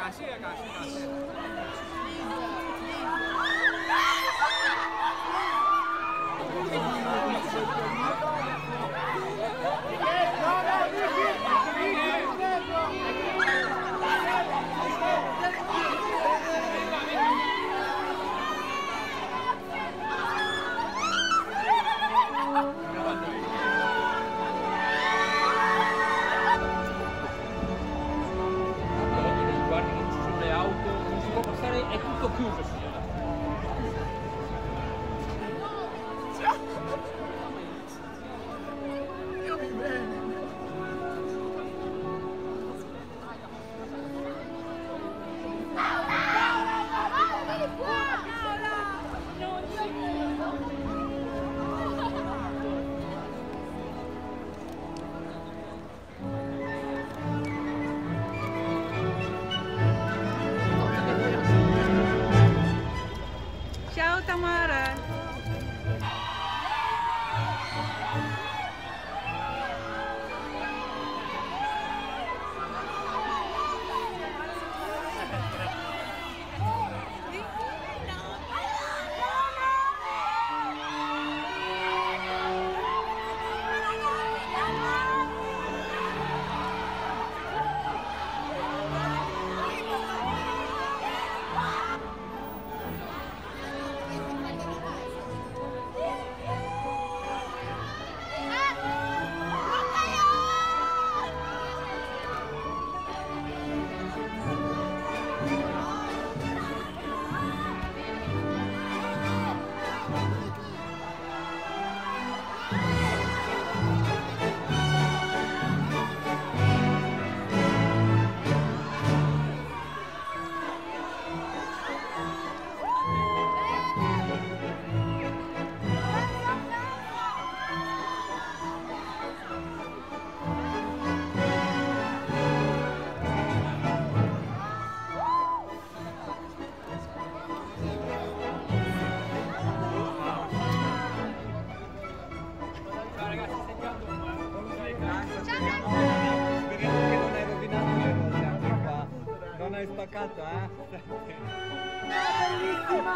感谢感谢感谢。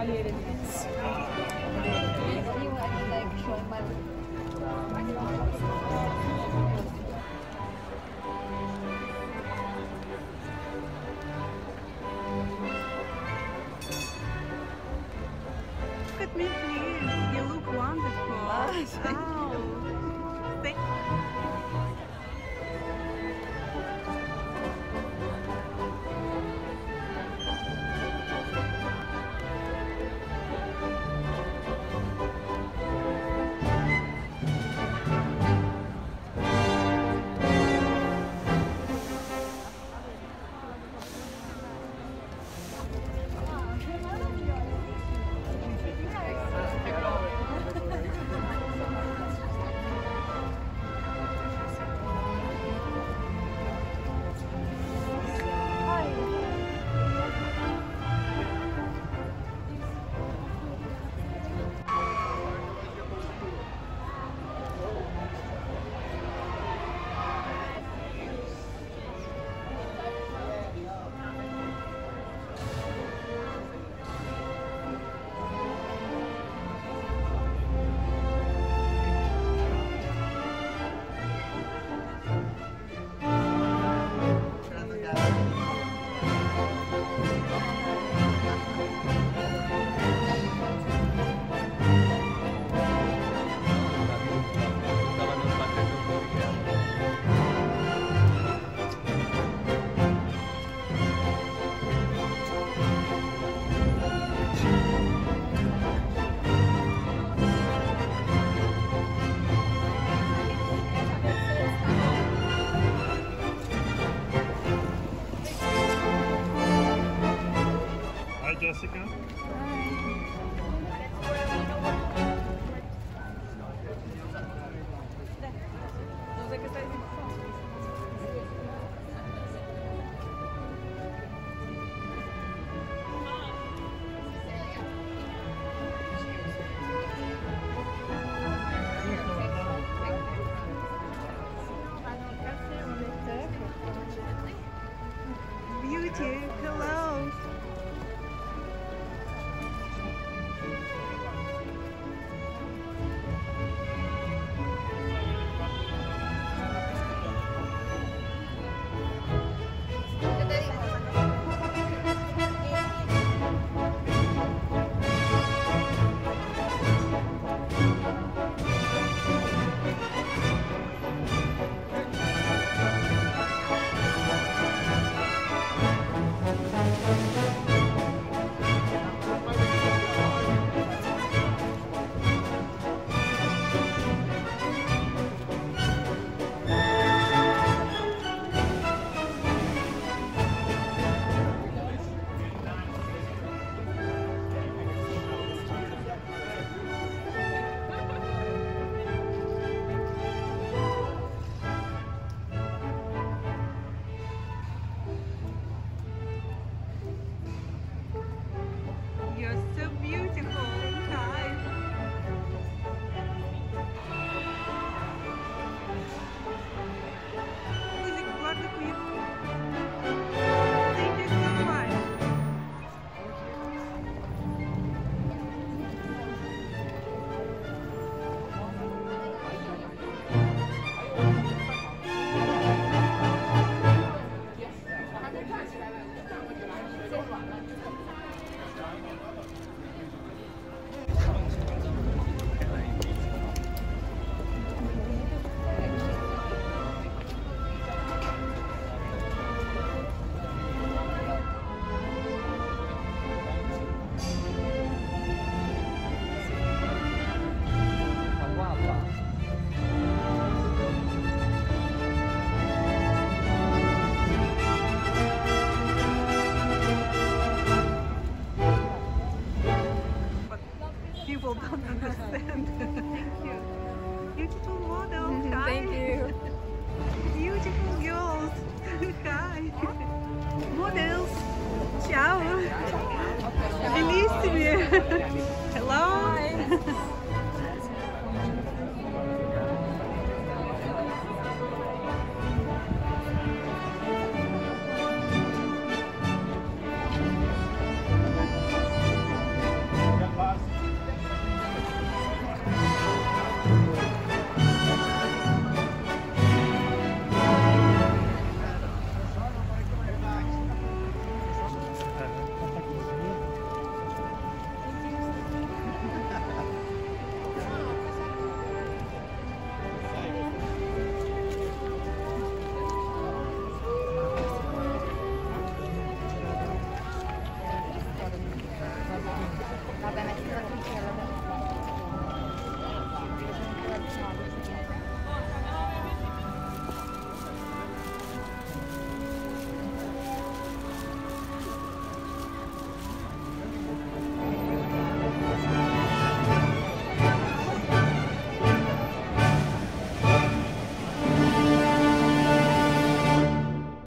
Look at me, please. You look wonderful. Wow. Thank you. Jessica.